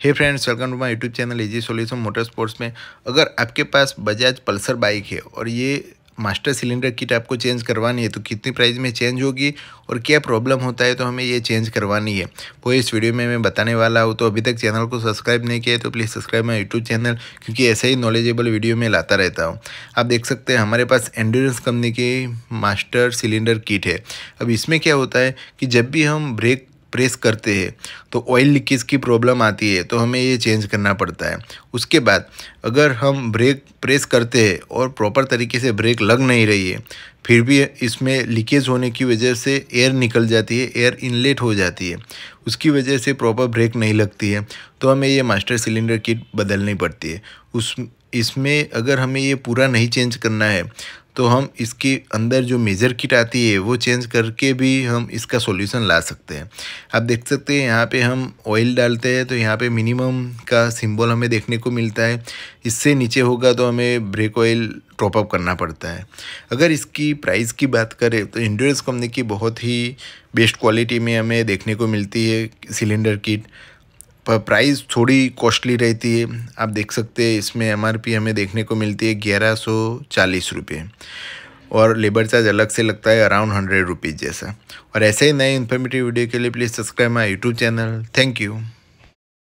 Hey friends welcome to my YouTube channel easy solution motor sports में। अगर आपके पास Bajaj Pulsar bike है और ये मास्टर सिलेंडर किट आपको चेंज करवानी है तो कितनी प्राइस में चेंज होगी और क्या प्रॉब्लम होता है तो हमें ये चेंज करवानी है। वो इस वीडियो में मैं बताने वाला हूँ तो अभी तक चैनल को सब्सक्राइब नहीं किया है तो please subscribe my YouTube channel क्योंकि ऐसे ही नॉलेजेबल वीडियो में लाता रहता हूँ। आप देख सकते हैं, हमारे पास एंडोरेंस कंपनी की मास्टर सिलेंडर किट है। अब इसमें क्या होता है कि जब भी हम ब्रेक प्रेस करते हैं तो ऑयल लीकेज की प्रॉब्लम आती है तो हमें ये चेंज करना पड़ता है। उसके बाद, अगर हम ब्रेक प्रेस करते हैं और प्रॉपर तरीके से ब्रेक लग नहीं रही है, फिर भी इसमें लीकेज होने की वजह से एयर निकल जाती है एयर इनलेट हो जाती है। उसकी वजह से प्रॉपर ब्रेक नहीं लगती है तो हमें ये मास्टर सिलेंडर किट बदलनी पड़ती है। उस, इसमें अगर हमें ये पूरा नहीं चेंज करना है तो हम इसके अंदर जो मेजर किट आती है, वो चेंज करके भी हम इसका सॉल्यूशन ला सकते हैं। आप देख सकते हैं, यहाँ पे हम ऑयल डालते हैं तो यहाँ पे मिनिमम का सिंबल हमें देखने को मिलता है। इससे नीचे होगा तो हमें ब्रेक ऑयल टॉपअप करना पड़ता है। अगर इसकी प्राइस की बात करें तो इंडोरेंस कंपनी की बहुत ही बेस्ट क्वालिटी में हमें देखने को मिलती है सिलेंडर किट प्राइस थोड़ी कॉस्टली रहती है। आप देख सकते हैं, इसमें एमआरपी हमें देखने को मिलती है ग्यारह सौ चालीस रुपये। और लेबर चार्ज अलग से लगता है अराउंड हंड्रेड रुपीज़ जैसा। और ऐसे ही नए इन्फॉर्मेटिव वीडियो के लिए please subscribe my YouTube channel thank you